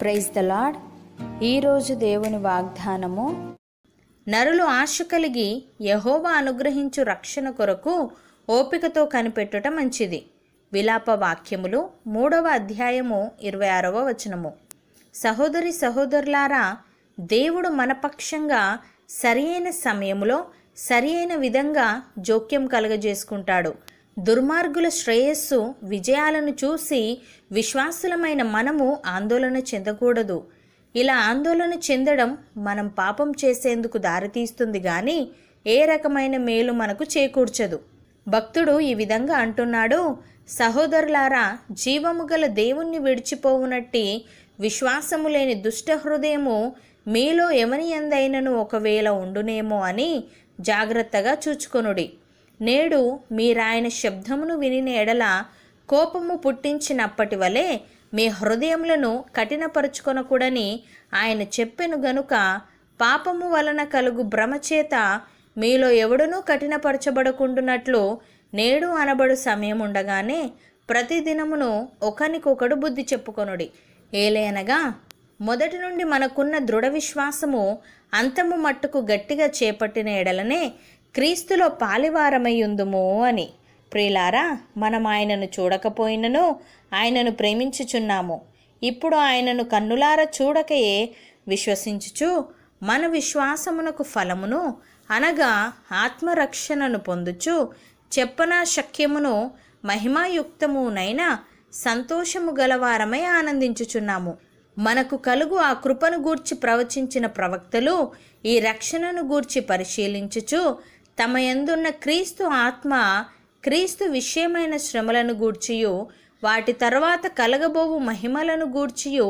Praise the lord ఈరోజు దేవుని వాగ్దానము నరులు ఆశ కలిగి యహోవా అనుగ్రహించు రక్షణ కొరకు ఓపికతో కనిపెట్టుట మంచిది. విలాప వాక్యములు మూడవ అధ్యాయము ఇరవై ఆరవ వచనము. సహోదరి సహోదరులారా దేవుడు మనపక్షంగా సరియైన సమయములో సరియైన విధంగా జోక్యం కలుగజేసుకుంటాడు. దుర్మార్గుల శ్రేయస్సు విజయాలను చూసి విశ్వాసులమైన మనము ఆందోళన చెందకూడదు. ఇలా ఆందోళన చెందడం మనం పాపం చేసేందుకు దారితీస్తుంది కానీ ఏ రకమైన మేలు మనకు చేకూర్చదు. భక్తుడు ఈ విధంగా అంటున్నాడు సహోదరులారా జీవము గల దేవుణ్ణి విడిచిపోవునట్టి విశ్వాసము లేని దుష్ట హృదయము మీలో ఎవని ఎందైనను ఒకవేళ ఉండునేమో అని జాగ్రత్తగా చూచుకొనుడి. నేడు మీరాయన శబ్దమును వినిన ఎడల కోపము పుట్టించినప్పటి వలె మీ హృదయములను కఠినపరుచుకొనకూడని ఆయన చెప్పెను గనుక పాపము వలన కలుగు భ్రమచేత మీలో ఎవడునూ కఠినపరచబడకుండునట్లు నేడు అనబడు సమయం ఉండగానే ప్రతిదినమును ఒకనికొకడు బుద్ధి చెప్పుకొనుడి. ఏలేనగా మొదటి నుండి మనకున్న దృఢ విశ్వాసము అంతము మట్టుకు గట్టిగా చేపట్టిన ఎడలనే క్రీస్తులో పాలివారమయ్యుందుము అని. ప్రియులారా మనం ఆయనను చూడకపోయినను ఆయనను ప్రేమించుచున్నాము. ఇప్పుడు ఆయనను కన్నులార చూడకయే విశ్వసించుచు మన విశ్వాసమునకు ఫలమును అనగా ఆత్మరక్షణను పొందుచు చెప్పనా శక్యమును మహిమాయుక్తమునైన సంతోషము గలవారమై ఆనందించుచున్నాము. మనకు కలుగు ఆ కృపను గూర్చి ప్రవచించిన ప్రవక్తలు ఈ రక్షణను గూర్చి పరిశీలించుచు తమ ఎందున్న క్రీస్తు ఆత్మ క్రీస్తు విషయమైన శ్రమలను గూర్చియు వాటి తర్వాత కలగబోవు మహిమలను గూర్చియు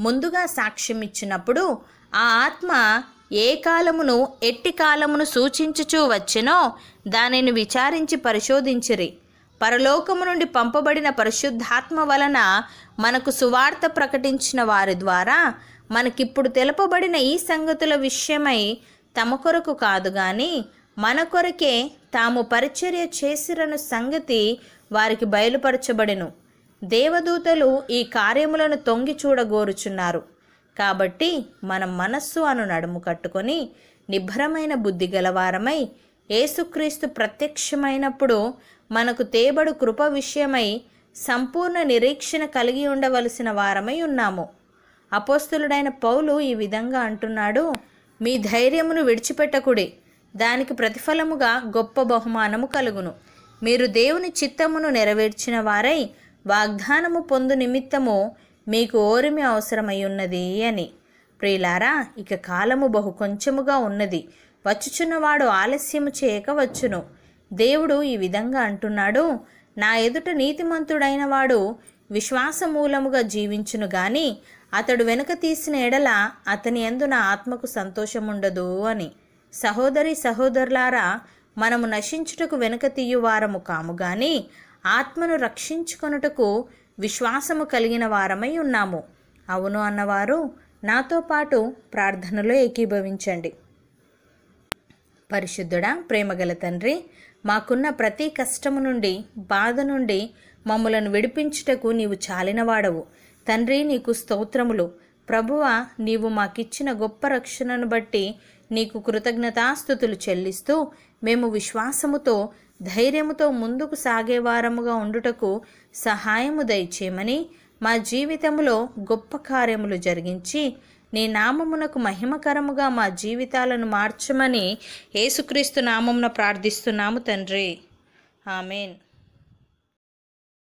ముందుగా సాక్ష్యమిచ్చినప్పుడు ఆ ఆత్మ ఏ కాలమును ఎట్టి కాలమును సూచించుచూ వచ్చినో దానిని విచారించి పరిశోధించిరి. పరలోకము నుండి పంపబడిన పరిశుద్ధాత్మ వలన మనకు సువార్త ప్రకటించిన వారి ద్వారా మనకిప్పుడు తెలుపబడిన ఈ సంగతుల విషయమై తమ కొరకు కాదు కానీ మన కొరకే తాము పరిచర్య చేసిరను సంగతి వారికి బయలుపరచబడెను. దేవదూతలు ఈ కార్యములను తొంగి చూడగోరుచున్నారు. కాబట్టి మన మనస్సు అను నడుము కట్టుకొని నిభ్రమైన బుద్ధి గలవారమై యేసుక్రీస్తు ప్రత్యక్షమైనప్పుడు మనకు తేబడు కృప విషయమై సంపూర్ణ నిరీక్షణ కలిగి ఉండవలసిన వారమై ఉన్నాము. అపోస్తులుడైన పౌలు ఈ విధంగా అంటున్నాడు మీ ధైర్యమును విడిచిపెట్టకుడి. దానికి ప్రతిఫలముగా గొప్ప బహుమానము కలుగును. మీరు దేవుని చిత్తమును నెరవేర్చిన వారై వాగ్దానము పొందు నిమిత్తము మీకు ఓరిమి అవసరమై ఉన్నది అని. ప్రియులారా ఇక కాలము బహు కొంచెముగా ఉన్నది. వచ్చుచున్నవాడు ఆలస్యము చేయక వచ్చును. దేవుడు ఈ విధంగా అంటున్నాడు నా ఎదుట నీతిమంతుడైన వాడు విశ్వాసమూలముగా జీవించును గాని అతడు వెనుక తీసిన ఎడల అతని ఎందు నా ఆత్మకు సంతోషముండదు అని. సహోదరి సహోదరులారా మనము నశించుటకు వెనుక తీయువారము కాము గాని ఆత్మను రక్షించుకొనుటకు విశ్వాసము కలిగిన వారమై ఉన్నాము. అవును అన్నవారు నాతో పాటు ప్రార్థనలో ఏకీభవించండి. పరిశుద్ధుడా ప్రేమగల తండ్రి మాకున్న ప్రతి కష్టము నుండి బాధ నుండి మమ్మలను విడిపించుటకు నీవు చాలినవాడవు. తండ్రి నీకు స్తోత్రములు. ప్రభువ నీవు మాకిచ్చిన గొప్ప రక్షణను బట్టి నీకు కృతజ్ఞతాస్థుతులు చెల్లిస్తూ మేము విశ్వాసముతో ధైర్యముతో ముందుకు సాగేవారముగా ఉండుటకు సహాయము దయచేయమని మా జీవితములో గొప్ప కార్యములు జరిగించి నీ నామమునకు మహిమకరముగా మా జీవితాలను మార్చమని యేసుక్రీస్తు నామమున ప్రార్థిస్తున్నాము తండ్రి. ఆమెన్.